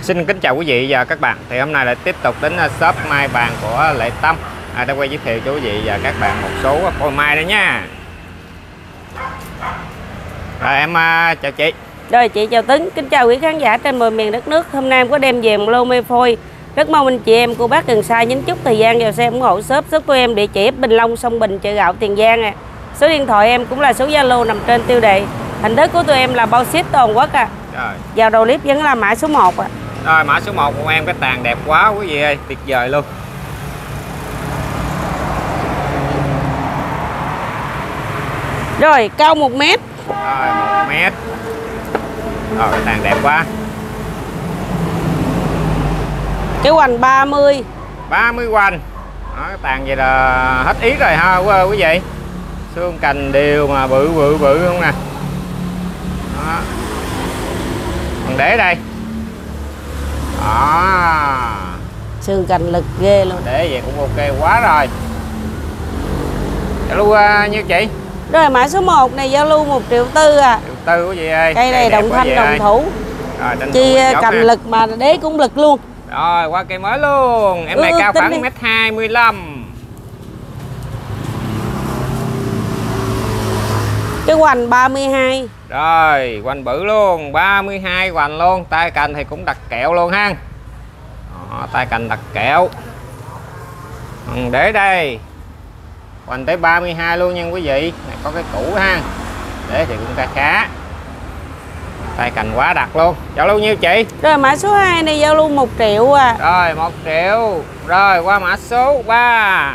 Xin kính chào quý vị và các bạn. Thì hôm nay lại tiếp tục đến uh, shop mai vàng của Lệ Tâm. À, Đã quay giới thiệu cho quý vị và các bạn một số phôi mai đây nha. Rồi em uh, chào chị. Rồi chị chào Tấn, kính chào quý khán giả trên mọi miền đất nước. Hôm nay em có đem về một lô mê phôi. Rất mong anh chị em cô bác gần xa nhấn chút thời gian vào xem ủng hộ shop. Shop của em địa chỉ Bình Long, Sông Bình, chợ gạo Tiền Giang à. Số điện thoại em cũng là số Zalo nằm trên tiêu đề. Hình thức của tụi em là bao ship toàn quốc à. Rồi, Vào đầu clip vẫn là mã số 1 à rồi mã số 1 của em cái tàn đẹp quá quý vị ơi Tuyệt vời luôn. Rồi cao 1 mét. Rồi 1 mét. Rồi cái tàn đẹp quá. Cái hoành 30 30 hoành. Đó, cái tàn vậy là hết ý rồi ha quý quý vị. Xương cành đều mà bự bự bự không nè Đó. Còn để đây à. xương cành lực ghê luôn để vậy cũng ok quá rồi Zalo uh, à, như chị? Rồi mã số 1 này Zalo 1 triệu tư à. Triệu tư của chị ơi. Cây này đồng thanh đồng thủ. Rồi Chi à, cầm lực mà đế cũng lực luôn. Rồi qua cây mới luôn. Em ừ, này cao khoảng 1m25. Cái hoành 32 Rồi hoành bự luôn 32 hoành luôn. Tay cành thì cũng đặt kẹo luôn ha. Đó, tay cành đặt kẹo. Ừ, để đây. Hoành tới 32 luôn nha quý vị. Này có cái cũ ha. Để thì cũng khá khá. Tay cành quá đặt luôn. Chào luôn nhiêu chị? Rồi mã số 2 này giao lưu 1 triệu à. Rồi một triệu. Rồi qua mã số 3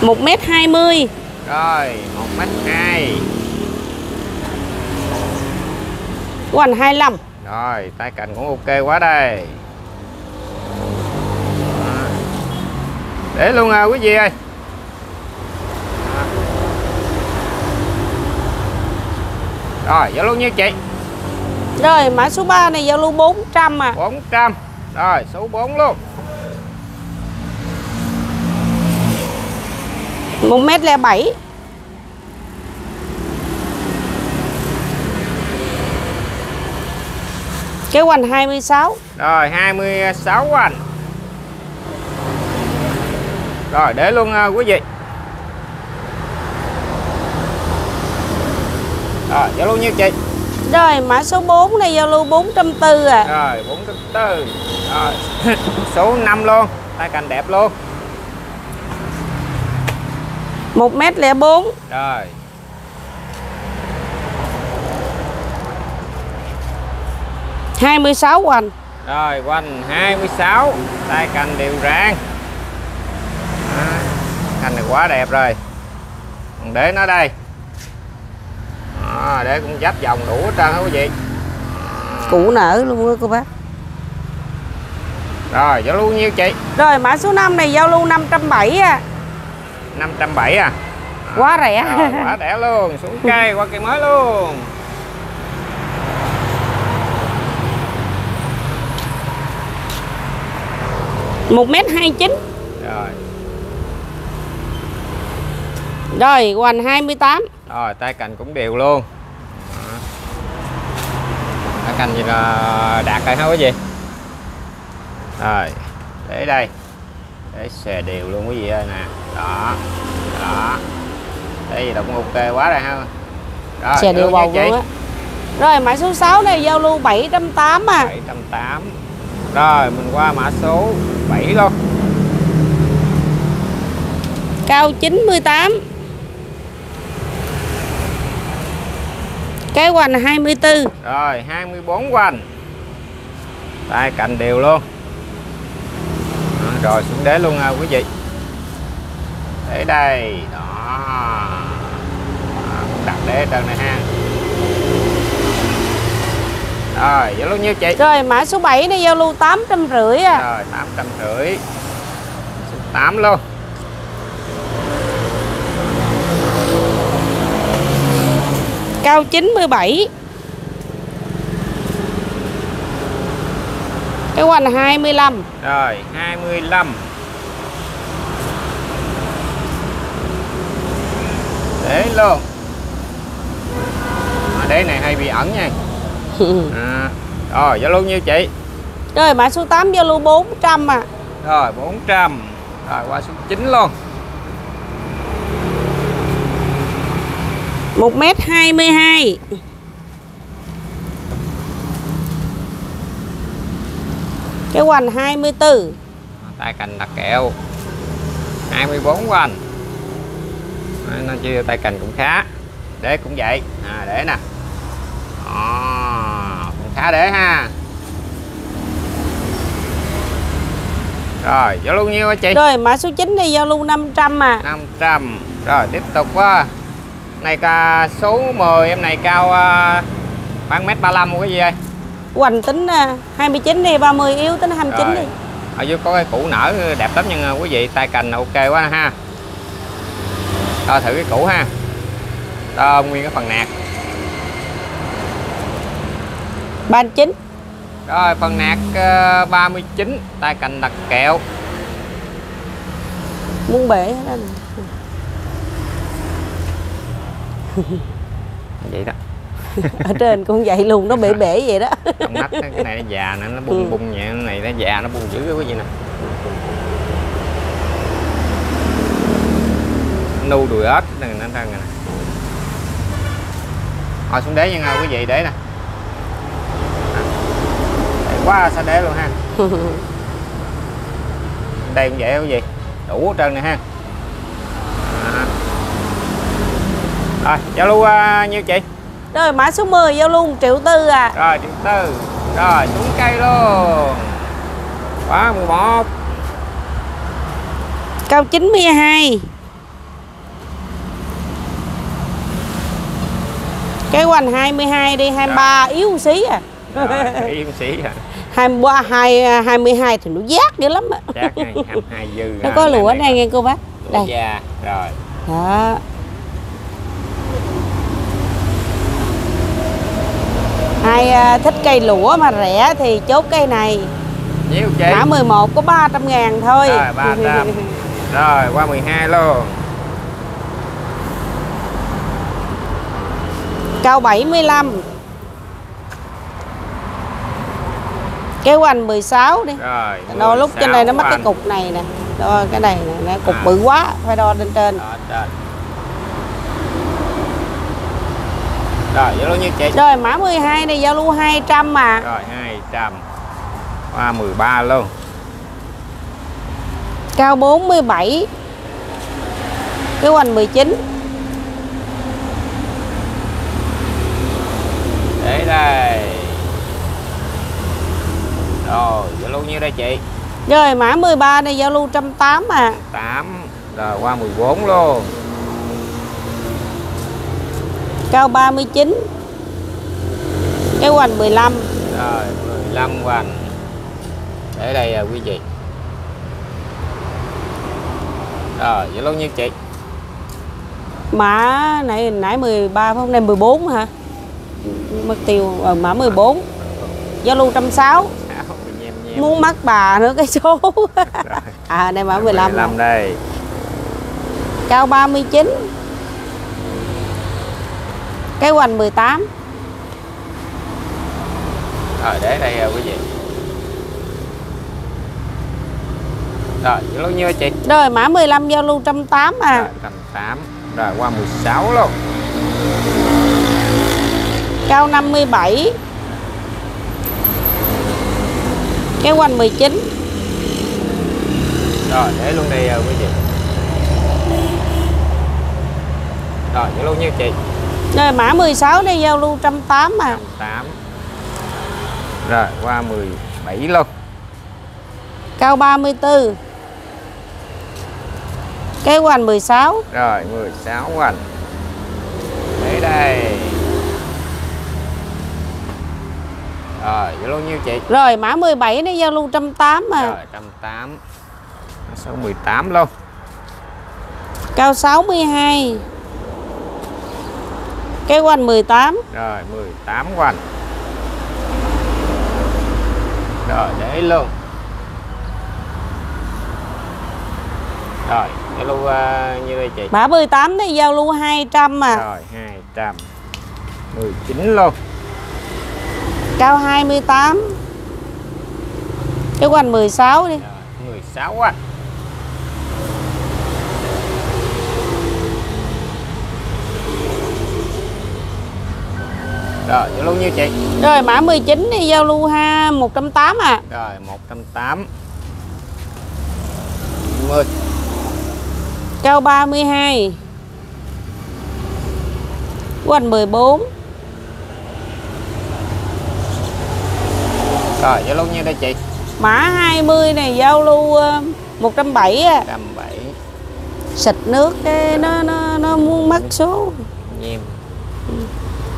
1 mét 20 rồi một mét hai Hoành 25 Rồi, tay cành cũng ok quá đây. Để luôn à quý vị ơi. Rồi, giao luôn như chị. Rồi mã số 3 này giao lưu 400 à 400. Rồi, số 4 luôn. 1 mét 07 Cái hoành 26 Rồi, 26 anh. Rồi, để luôn à, quý vị. Rồi, giao luôn như chị. Rồi mã số 4 này giao lưu 440 à Rồi 404 Rồi Số 5 luôn Tay cành đẹp luôn 1 mét 04 Rồi. 26 hoành. Rồi quanh 26 Tay cành đều rang Đó. Cành này quá đẹp rồi. Còn để nó đây. Đó, Để cũng giáp vòng đủ hết trơn hết quý vị. Củ nở luôn á cô bác. Rồi giao lưu nhiêu chị? Rồi mã số 5 này giao lưu 570 à 570 à? Quá rẻ. Rồi, quá rẻ luôn xuống cây qua cây mới luôn. Một mét 29 Rồi. Rồi hoành 28 Rồi tay cành cũng đều luôn. Tay cành gì là đạt rồi ha quý vị Rồi Để đây. Để xòe đều luôn quý vị ơi nè Đó Đó. Đây gì cũng ok quá rồi ha. Rồi đều luôn bầu luôn á Rồi mã số 6 này giao lưu 780 à. 780 Rồi mình qua mã số 7 luôn. Cao 98 Cái hoành 24 Rồi 24 quanh Tay cành đều luôn. Rồi xuống đế luôn ha quý vị Để đây Đó. Đặt đế trên này ha. Rồi giao luôn nhiêu chị? Rồi mã số 7 này giao lưu 850 à. Rồi 850 Số 8 luôn. Cao 97 Cái hoành 25 Rồi 25 Để luôn. Đó, Đế này hay bị ẩn nha. À, rồi Zalo nhiêu chị? Rồi mã số 8 Zalo 400 à. Rồi 400 rồi qua số 9 luôn. 1m22 Cái hoành 24 tay cành đặt kẹo. 24 của anh Đấy, nó chia tay cành cũng khá. Để cũng vậy. À để nè. À, cũng khá để ha. Rồi giao lưu nhiêu hả chị? Rồi mã số 9 đi giao lưu 500 à. 500 rồi tiếp tục qua này ca số 10 em này cao à, khoảng mét 35 cái gì ơi Hoành tính à, 29 đi 30 yếu tính 29 Rồi. đi. Ở dưới có cái củ nở đẹp lắm nha quý vị tay cành ok quá ha đo thử cái củ ha. Đo nguyên cái phần nạc. 39 rồi phần nạc ờ, 39 tay cành đặt kẹo. Muốn bể hết đó nè. vậy đó. Ở trên cũng vậy luôn Nó bể bể vậy đó. Trong á, cái này nó già nè nó bung Ừ. bung nhẹ cái này nó già nó bung dữ cái gì nè nu đùi ếch. Nè nó ra nè. Hồi xuống đế nha quý vị để nè. Để quá sao để luôn ha. Đây cũng vậy quý vị. Đủ hết trơn nè ha. Rồi giao lưu uh, nhiêu chị Rồi mã số 10 giao 1 triệu tư à. Rồi triệu tư. Rồi xuống cây luôn. Quá 11 Cao 92 Cái hoành 22 đi 23 yếu một xí à. Rồi yên sĩ à. 23 2 22 thì nó giác dữ lắm á. Chắc này 22 dư Nó có này đây nghe cô bác. Lũa Đây. da rồi. Đó. Ai à, thích cây lũa mà rẻ thì chốt cây này. Nhiêu chị? Mã 11 có 300 ngàn thôi. Rồi, 300. rồi qua 12 luôn Cao 75 Cái hoành 16 đi. Rồi Đo lúc trên đây nó mất cái 16 cục này nè. Đo cái này nè, nó cục À. bự quá Phải đo lên trên. Đó, trên. Rồi giao lưu nhiêu chị. Rồi mã 12 này giao lưu 200 mà. Rồi 200 qua 13 luôn Cao 47 Cái hoành 19 để đây rồi giao lưu nhiêu đây chị? Rồi mã 13 này giao lưu 180 à 8 rồi qua 14 luôn Cao 39 Cái hoành 15 rồi 15 hoành. Để đây à, quý vị. Rồi giao lưu nhiêu chị? Mã nãy nãy 13 phải không? Này 14 hả? Mất tiêu ờ, mã 14 Giao lưu 160 Muốn mắc bà nữa cái số. Rồi. À đây mã 15 15 đây. Cao 39 Cái hoành 18 rồi để đây à, quý vị. Rồi lưu nhiêu chị. Rồi mã 15 giao lưu 180 à. Rồi tầm 8 rồi qua 16 luôn. Cao 57 Cái hoành 19 rồi để luôn đây à, quý vị rồi giao lưu nhiêu chị. Rồi mã 16 đây giao lưu 180 à 8 rồi qua 17 luôn. Cao 34 Cái hoành 16 rồi 16 hoành để đây rồi giao lưu nhiêu chị. Rồi mã 17 đây giao lưu 180 à rồi 108 số 18 luôn. Cao 62 Cái hoành 18 rồi 18 hoành rồi để luôn. Rồi giao lưu uh, như đây chị. Mã 18 đây giao lưu 200 à rồi 200 19 luôn Cao 28 Cái quanh 16 đi. Rồi, 16 á. Rồi, giao lưu nhiêu chị? Rồi mã 19 đi giao lưu ha 180 à Rồi, 180 10 Cao 32 Quanh 14 Rồi, giao lưu nhiêu đây chị? Mã 20 này giao lưu ờ, 170 à 170 Xịt nước cái nó nó nó muốn mất số. Nhiêm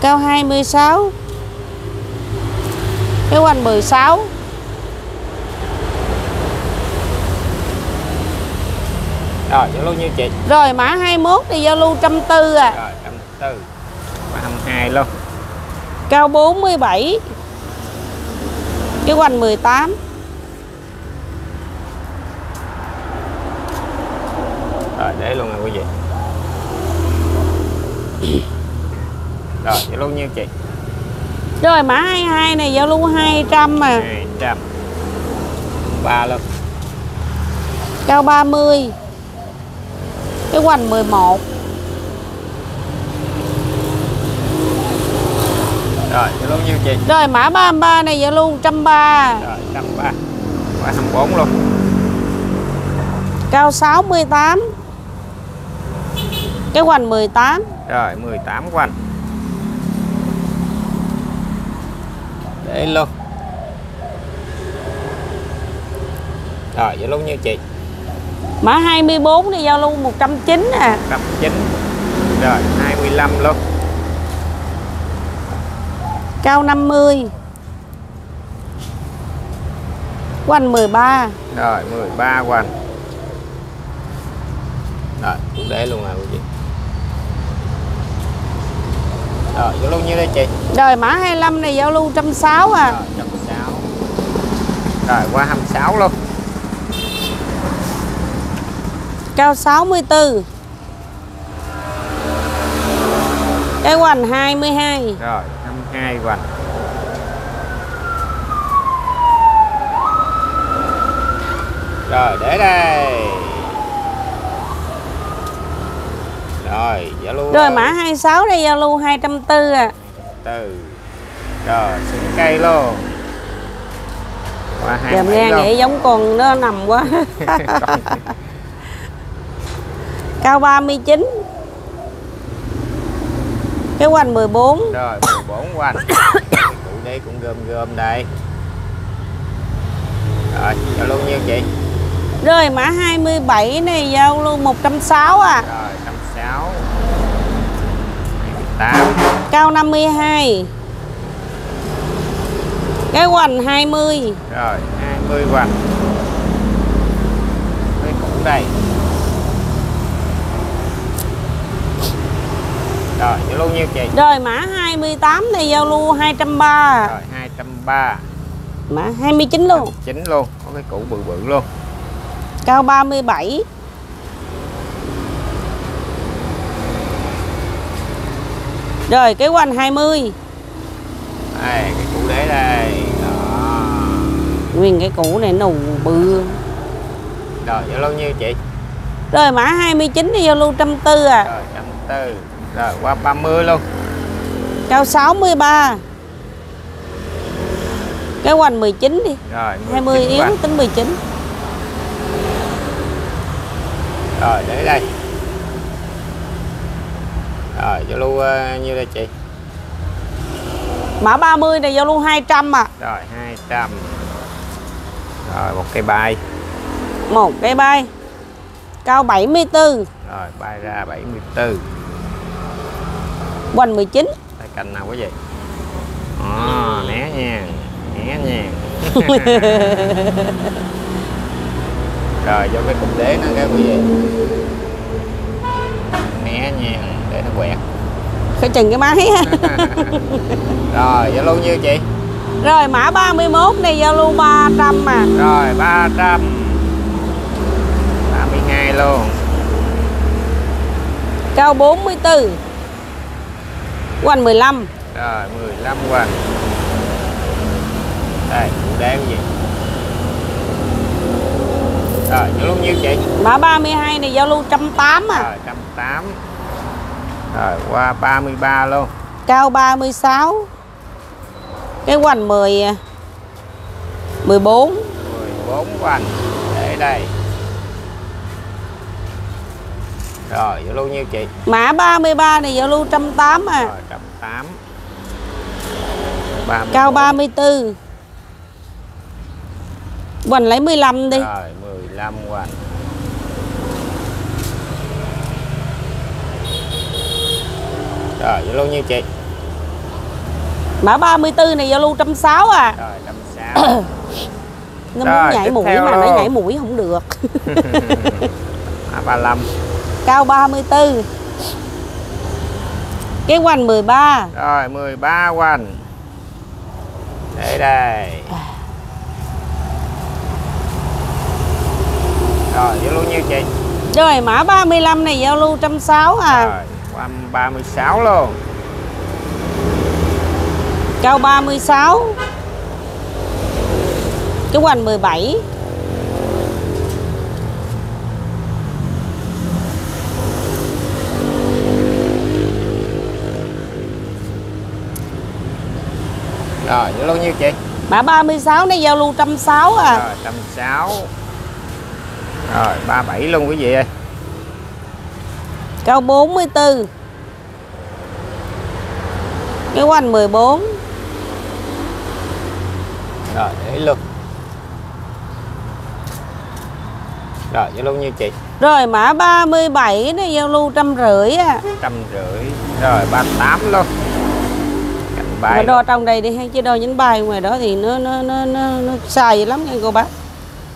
Cao 26 Cái quanh 16 Rồi, giao lưu nhiêu chị? Rồi mã 21 thì giao lưu 140 à Rồi, 140 Và 22 luôn. Cao 47 Cái quanh 18 Rồi, để luôn nè quý vị. Rồi, giao lưu nhiêu chị? Rồi mã 22 này giao lưu 200 à 200 3 luôn Cao 30 Cái quanh 11 Rồi, giao lưu nhiêu chị? Rồi mã 33 này giao lưu 130 Rồi, 130 Và 24 luôn. Cao 68 Cái quanh 18 Rồi, 18 của anh Để luôn. Rồi, lưu nhiêu chị? Mã 24 này giao lưu 190 à 109 Rồi, 25 luôn Cao 50 Quanh 13 Rồi, 13 của anh Rồi, cũng để luôn à quý vị Rồi, giao lưu nhiêu đây chị? Rồi mã 25 này giao lưu 160 à. Rồi, 160 Rồi, qua 26 luôn. Cao 64 Cái quanh 22 Rồi, 22 của anh Rồi, để đây. Rồi, giao lưu Rồi mã 26 đây giao lưu 240 à từ. Rồi, xuống cây luôn. Qua Giờ 27 nghe luôn. nghĩ giống con nó nằm quá. Cao 39 Cái quanh 14 Rồi, 14 của anh. Cụ đây cũng gom gom đây. Rồi, giao lưu nhiêu chị? Rồi mã 27 này giao lưu 160 à. Rồi, 160 28 Cao 52 Cái quanh 20 Rồi, 20 của anh. Cái cũ đây Rồi, giao lưu nhiêu chị? Rồi mã 28 này giao lưu 230 Rồi, 230 Mã 29 luôn. Chính luôn, có cái cũ bự bự luôn. Cao 37 Rồi cái quanh 20 Đây, cái cũ đế đây. Đó. Nguyên cái củ này nù bự. Rồi, giao lưu nhiêu chị? Rồi mã 29 thì giao lưu 140 à. Rồi, 140 Rồi, qua 30 luôn. Cao 63 Cái quanh 19 đi. Rồi, 20 19 yếu của anh. tính 19 Rồi, để đây. Rồi, giao lưu ờ, nhiêu đây chị? Mã 30 này giao lưu 200 à Rồi, 200 Rồi, một cây bay. Một cái bay. Cao 74 Rồi, bay ra 74 Quanh 19 Tay cành nào quý vị? Đó, né nha Né nha. Rồi, vô cái cục đế nó cái quý vị Né nha, để nó quẹt. Coi chừng cái máy. Rồi, giao lưu nhiêu chị? Rồi mã 31 này giao lưu 300 à Rồi, 300 32 luôn. Cao 44 Quanh 15 Rồi, 15 quanh đây phụ đen gì? Rồi giao lưu nhiêu chị. Mã 32 này giao lưu 180 à. Rồi trăm tám. Rồi qua 33 luôn. Cao 36 Cái hoành 10 à, 14 14 của anh để đây rồi giao lưu nhiêu chị? Mã 33 này giao lưu 180 à. Rồi trăm tám. Ba Cao 34 Hoành lấy 15 đi. Rồi 15 của anh rồi giao lưu nhiêu chị? Mã 34 này giao lưu 160 à. Rồi trăm sáu. Nó Rồi, muốn nhảy mũi mà nó nhảy mũi không được. À, 35 Cao 34 Cái hoành 13 rồi 13 của anh để đây. Rồi giao lưu nhiêu chị? Rồi mã 35 này giao lưu 160 à. Rồi qua 36 luôn. Cao 36 Cái hoành 17 rồi giao lưu nhiêu chị? Mã 36 này giao lưu 160 à. Rồi 160 rồi 37 luôn quý vị ơi. Cao 44 Cái hoành 14 rồi để luôn. Rồi giao lưu nhiêu chị? Rồi mã 37 này giao lưu trăm rưỡi à. Trăm rưỡi. Rồi 38 luôn cạnh Mà đo trong đây đi hay chứ đo nhánh bay ngoài đó thì nó nó nó nó, nó xài lắm nha cô bác.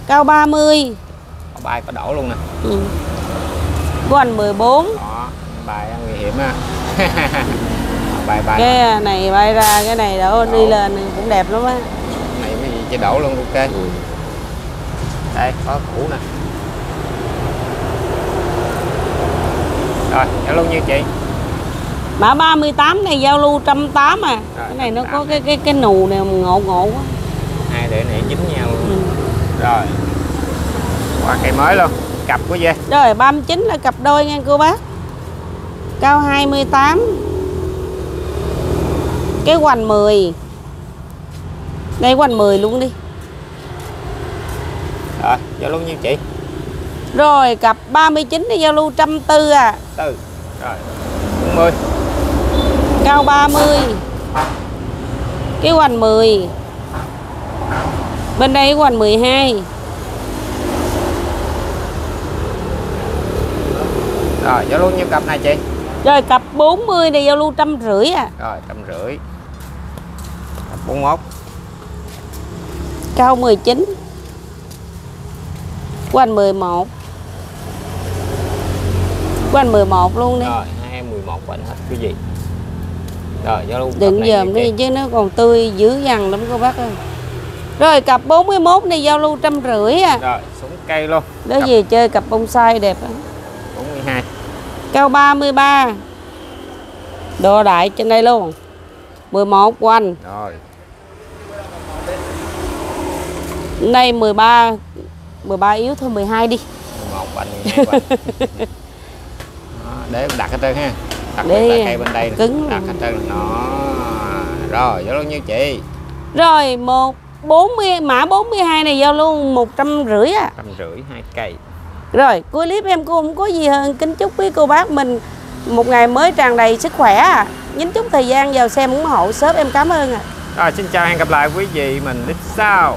Cao 30 Có bay có đổ luôn nè. Ừ. Hoành 14 đó bài nguy hiểm ha. Bài bài. Cái này bay ra cái này đổ đi Đổ. lên cũng đẹp lắm á. Này mấy gì chơi đổ luôn ok. Đây có củ nè. Rồi giao lưu nhiêu chị Mã 38 này giao lưu 180 à. Rồi, Cái này nó có 180. cái cái cái nù này ngộ ngộ quá. Hai để này dính nhau luôn. Ừ. rồi. Qua cây mới luôn. Cặp của dê Rồi 39 là cặp đôi nha cô bác. Cao 28 Cái hoành 10 Đây hoành 10 luôn đi. Rồi giao lưu nhiêu chị? Rồi cặp 39 này giao lưu 140 à. Tư. Rồi. 40 Cao 30 Cái hoành 10 Bên đây cái hoành 12 rồi giao lưu nhiêu cặp này chị? Rồi cặp 40 này giao lưu 150 à. Rồi trăm rưỡi. Cặp 41 Cao 19 Hoành 11 Hoành 11 luôn đi. Rồi hai em 11 quạnh hết quý vị lưu cặp Đừng dòm chị? chứ nó còn tươi dữ dằn lắm cô bác ơi. Rồi cặp 41 này giao lưu 150 à. Rồi xuống cây luôn. Đó cặp về chơi cặp bonsai đẹp á 42 Cao 33 Đồ đại trên đây luôn. 11 quanh rồi. Đây 13 13 yếu thôi 12 đi. 11 quạnh 12 quạnh Đó, để đặt hết trơn ha Để để cây bên đây cứng. Luôn. hết trơn nó. Rồi giao lưu nhiêu chị. Rồi một 40 mã 42 này giao lưu 150 à. Trăm rưỡi hai cây. Rồi cuối clip em cũng không có gì hơn Kính chúc quý cô bác mình Một ngày mới tràn đầy sức khỏe à. Nhín chút thời gian vào xem ủng hộ shop em. Cảm ơn à. Rồi xin chào hẹn gặp lại quý vị mình clip sau